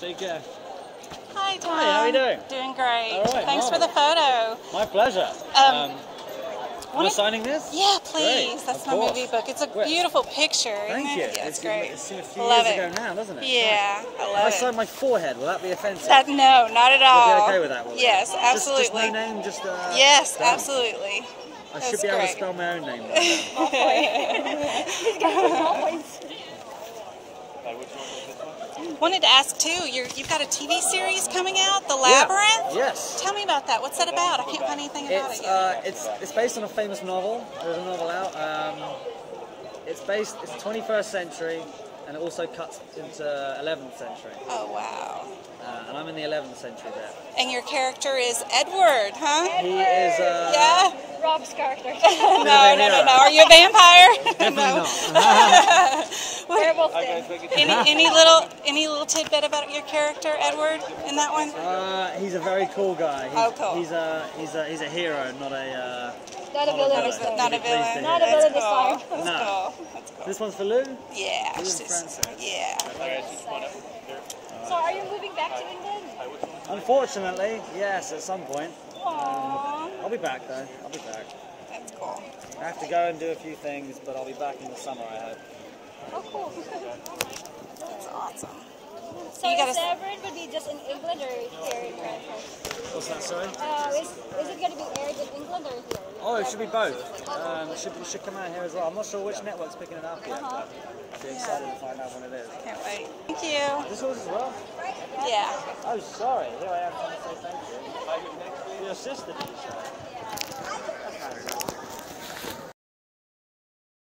Take care. Hi, Tom. Hi, how are you doing? Doing great. Right, Thanks for the photo. My pleasure. Um, I wanted- signing this? Yeah, please. Great, That's of my course. movie book. It's a beautiful picture. Thank isn't you. it? Yeah, it's, it's, great. It's a few Love years it. ago now, doesn't it? Yeah, I If love I it. sign my forehead, will that be offensive? That no, not at You'll all. be okay with that, will? Yes, Just- absolutely. Just, no name, just uh, yes, done. absolutely. I That's should be able to spell my own name. Right Wanted to ask too. You're, you've got a TV series coming out, The. Labyrinth. Yeah. Yes. Tell me about that. What's that about? I can't find anything about It's it yet. uh, it's it's based on a famous novel. There's a novel out. Um, it's based. It's 21st century, and it also cuts into 11th century. oh wow. Uh, and I'm in the 11th century there. And your character is Edward, huh? He is. Uh, Yeah. Rob's character. No, no, no, no. Are you a vampire? Definitely no. not. Werewolf thing. Any any little any little tidbit about your character, Edward, in that one? Uh, he's a very cool guy. He's, Oh, cool. He's a he's a he's a hero, not a. Uh, Not a villain Not this a- time. Not a villain. Not a That's villain this cool. time. That's No. cool. That's cool. this one's for Lou. Yeah. Lou and she's- Francis. Yeah. So are you moving back to England? Unfortunately, yes, at some point. Aww. I'll be back though. I'll be back. That's cool. I have to go and do a few things, but I'll be back in the summer. I hope. Oh, cool. That's awesome. so You gotta- is Severin would be just in England or here in France? What's that? Sorry. Uh, is, is it going to be aired in England or here? Oh, it should be both. Um, it should it should come out here as well. I'm not sure which network's picking it up yet, but I'll be excited to find out when it is. Can't wait. Thank you. This yours as well? Yeah. Oh, sorry. Here I am trying to say thank you. Your sister, did you say?